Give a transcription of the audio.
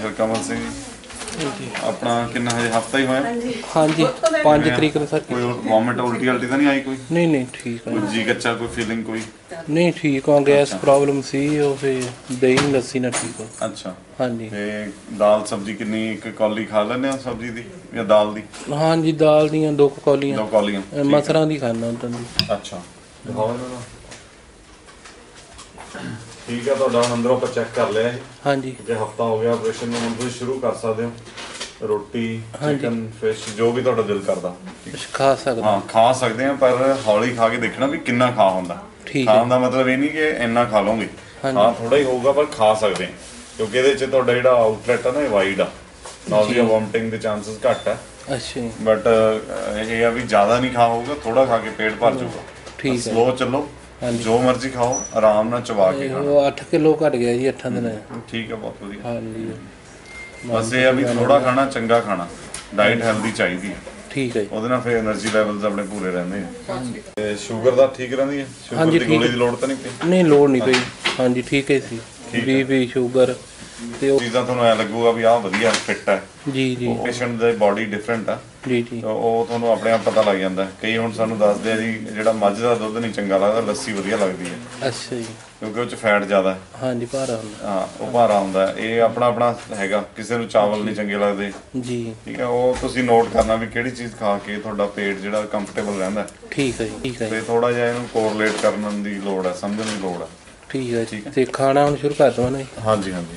ਹਰਕਮਲ ਸਿੰਘ ਜੀ ਆਪਣਾ ਕਿੰਨਾ ਹਜੇ ਹਫਤਾ ਹੀ ਹੋਇਆ? ਹਾਂਜੀ। 5 ਤਰੀਕ ਨੂੰ ਸਰ। ਕੋਈ ਵੋਮਿਟ ਉਲਟੀ ਉਲਟੀ ਤਾਂ ਨਹੀਂ ਆਈ ਕੋਈ? ਨਹੀਂ ਨਹੀਂ ਠੀਕ ਆ। ਕੋਈ ਜੀ ਕੱਚਾ ਕੋਈ ਫੀਲਿੰਗ ਕੋਈ? ਨਹੀਂ ਠੀਕ ਆ ਗੈਸ ਪ੍ਰੋਬਲਮ ਸੀ ਉਹ ਫੇ ਦਹੀਂ ਲੱਸੀ ਨਾਲ ਠੀਕ ਆ। ਅੱਛਾ। ਹਾਂਜੀ। ਤੇ ਦਾਲ ਸਬਜ਼ੀ ਕਿੰਨੀ ਇੱਕ ਕੌਲੀ ਖਾ ਲੈਂਦੇ ਹੋ ਸਬਜ਼ੀ ਦੀ ਜਾਂ ਦਾਲ ਦੀ? ਹਾਂਜੀ ਦਾਲ ਦੀਆਂ ਦੋ ਕੁ ਕੌਲੀਆਂ। ਦੋ ਕੌਲੀਆਂ ਮਸਰਾਂ ਦੀ ਖਾਣਾ ਦੀ ਅੱਛਾ। ਦਿਖਾਓ ਇਹਨਾਂ ਨੂੰ। ਠੀਕ ਆ ਤੁਹਾਡਾ ਹੁਣ ਅੰਦਰੋਂ ਆਪਾਂ ਚੈੱਕ ਕਰ ਲਿਆ ਜੀ। ਹਾਂਜੀ। ਜੇ ਹਫਤਾ ਹੋ ਗਿਆ ਆਪਰੇਸ਼ਨ ਨੂੰ ਹੁਣ ਤੁਸੀਂ ਸ਼ੁਰੂ ਕਰ ਸਕਦੇ ਹੋ। ਰੋਟੀ ਹਾਂਜੀ। ਚਿਕਨ ਫਿਸ਼ ਜੋ ਵੀ ਤੁਹਾਡਾ ਦਿਲ ਕਰਦਾ। ਕੁਛ ਖਾ ਸਕਦਾ ਹਾਂ ਖਾ ਸਕਦੇ ਆ ਪਰ ਹੌਲੀ ਖਾ ਕੇ ਦੇਖਣਾ ਵੀ ਕਿੰਨਾ ਖਾ ਹੁੰਦਾ। ਠੀਕ ਹੈ। ਖਾਣ ਦਾ ਮਤਲਬ ਇਹ ਨਹੀਂ ਕਿ ਇੰਨਾ ਖਾ ਲਓਗੇ। ਹਾਂਜੀ। ਹਾਂ ਥੋੜਾ ਹੀ ਹੋਊਗਾ ਪਰ ਖਾ ਸਕਦੇ ਆ ਕਿਉਂਕਿ ਇਹਦੇ ਚ ਤੁਹਾਡਾ ਜਿਹੜਾ ਆਊਟਲੈਟ ਆ ਨਾ ਇਹ ਵਾਈਡ ਆ। ਨਾਜ਼ੀਆ ਵੋਮਟਿੰਗ ਦੇ ਚਾਂਸਸ ਘੱਟ ਆ। ਅੱਛਾ ਜੀ। ਬਟ ਇਹ ਆ ਵੀ ਜ਼ਿਆਦਾ ਨਹੀਂ ਖਾ ਹੋਊਗਾ ਥੋੜਾ ਖਾ ਕੇ ਪੇਟ ਭਰ ਜਾਊਗਾ। ਠੀਕ ਹੈ। ਸਲੋ ਚੱਲੋ। ਜੋ ਮਰਜ਼ੀ ਖਾਓ ਆਰਾਮ ਨਾਲ ਚਵਾ ਕੇ ਖਾਓ ਉਹ 8 ਕਿਲੋ ਘਟ ਗਿਆ ਜੀ 8 ਦਿਨਾਂ ਠੀਕ ਹੈ ਬਹੁਤ ਵਧੀਆ। ਹਾਂਜੀ। ਬਸ ਇਹ ਵੀ ਥੋੜਾ ਖਾਣਾ ਚੰਗਾ ਖਾਣਾ। ਡਾਈਟ ਹੈਲਦੀ ਚਾਹੀਦੀ ਹੈ ਠੀਕ ਹੈ ਉਹਦੇ ਨਾਲ ਫਿਰ એનર્ਜੀ ਲੈਵਲਸ ਆਪਣੇ ਪੂਰੇ ਰਹਿੰਦੇ ਆ। ਤੇ ਸ਼ੂਗਰ ਦਾ ਠੀਕ ਰਹਿੰਦੀ ਹੈ ਸ਼ੂਗਰ ਦੀ ਗੋਲੀ ਦੀ ਲੋੜ ਤਾਂ ਨਹੀਂ ਪਈ? ਨਹੀਂ ਲੋੜ ਨਹੀਂ ਪਈ। ਹਾਂਜੀ। ਠੀਕ ਹੈ ਸੀ ਬੀਪੀ ਸ਼ੂਗਰ ਤੇ ਉਹ ਚੀਜ਼ਾਂ ਤੁਹਾਨੂੰ ਐ ਲੱਗੂਗਾ ਵੀ ਆਹ ਵਧੀਆ ਫਿੱਟ ਹੈ। ਜੀ ਜੀ। ਪੇਸ਼ੈਂਟ ਦੀ ਬਾਡੀ ਡਿਫਰੈਂਟ ਆ। ਜੀ ਜੀ। ਤਾਂ ਉਹ ਤੁਹਾਨੂੰ ਆਪਣੇ ਆਪ ਪਤਾ ਲੱਗ ਜਾਂਦਾ ਹੈ। ਕਈ ਹੁਣ ਸਾਨੂੰ ਦੱਸਦੇ ਆ ਜੀ ਜਿਹੜਾ ਮੱਝ ਦਾ ਦੁੱਧ ਨਹੀਂ ਚੰਗਾ ਲੱਗਦਾ ਲੱਸੀ ਵਧੀਆ ਲੱਗਦੀ ਹੈ। ਅੱਛਾ ਜੀ। ਕਿਉਂਕਿ ਉਹ ਚ ਫੈਟ ਜ਼ਿਆਦਾ ਹੈ। ਹਾਂਜੀ ਭਾਰਾ ਹੁੰਦਾ। ਹਾਂ ਉਹ ਭਾਰਾ ਹੁੰਦਾ ਹੈ। ਇਹ ਆਪਣਾ ਆਪਣਾ ਹੈਗਾ। ਕਿਸੇ ਨੂੰ ਚਾਵਲ ਨਹੀਂ ਚੰਗੇ ਲੱਗਦੇ। ਜੀ। ਠੀਕ ਹੈ ਉਹ ਤੁਸੀਂ ਨੋਟ ਕਰਨਾ ਵੀ ਕਿਹੜੀ ਚੀਜ਼ ਖਾ ਕੇ ਤੁਹਾਡਾ ਪੇਟ ਜਿਹੜਾ ਕੰਫਰਟੇਬਲ ਰਹਿੰਦਾ ਹੈ। ਠੀਕ ਹੈ ਜੀ ਠੀਕ ਹੈ ਜੀ। ਤੇ ਥੋੜਾ ਜਿਹਾ ਇਹਨੂੰ ਕੋਰਿਲੇਟ ਕਰਨ ਦੀ ਲੋੜ ਹੈ ਸਮਝਣ ਦੀ ਲੋੜ ਹੈ। ਠੀਕ ਹੈ ਜੀ। ਤੇ ਖਾਣਾ ਹੁਣ ਸ਼ੁਰੂ ਕਰ ਦਵਾਂ ਨਾ ਜੀ। ਹਾਂਜੀ ਹਾਂਜੀ।